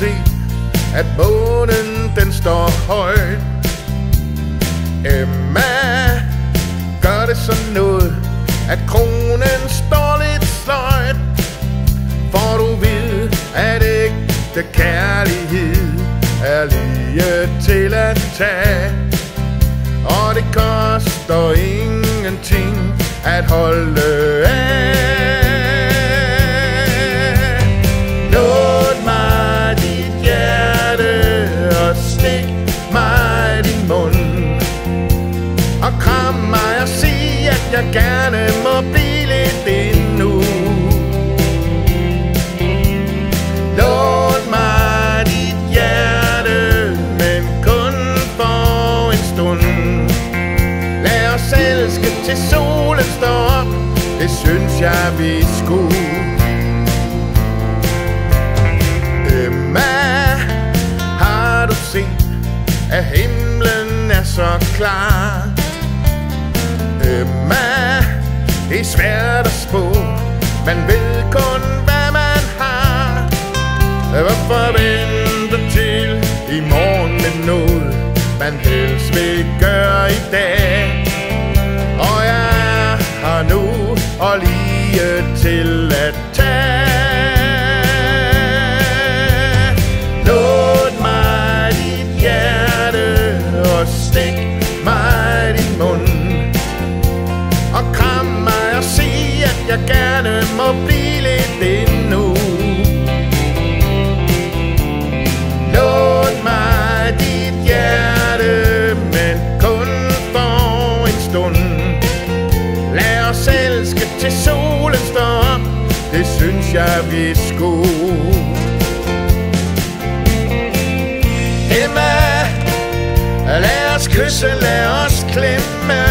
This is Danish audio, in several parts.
se, at månen den står højt. Emma, gør det sådan noget, at kronen står lidt sløjt. For du ved, at ægte kærlighed er lige til at tage. Og det koster ingenting at holde jeg gerne må blive lidt endnu. Lån mig dit hjerte, men kun for en stund. Lad os elske til solen står op, det synes jeg vi skulle. Emma, har du set, at himlen er så klar? Det er svært at spå, man ved kun, hvad man har. Hvorfor vente til i morgen med noget, man helst vil gøre i dag? Og jeg har nu og lige til at tage. Jeg gerne må blive lidt endnu. Lån mig dit hjerte, men kun for en stund. Lad os elske til solen står op, det synes jeg vi skulle. Emma, lad os kysse, lad os klemme.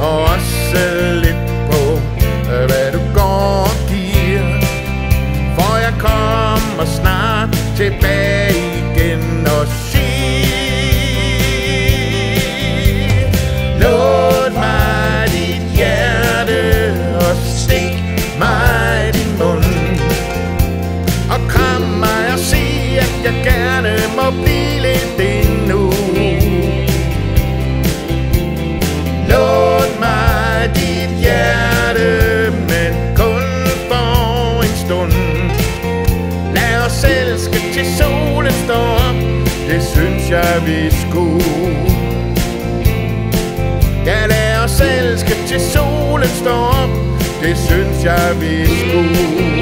oh, I jeg vi skulle. Ja, lad os elske til solen står op, det synes jeg vi skulle.